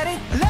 Let it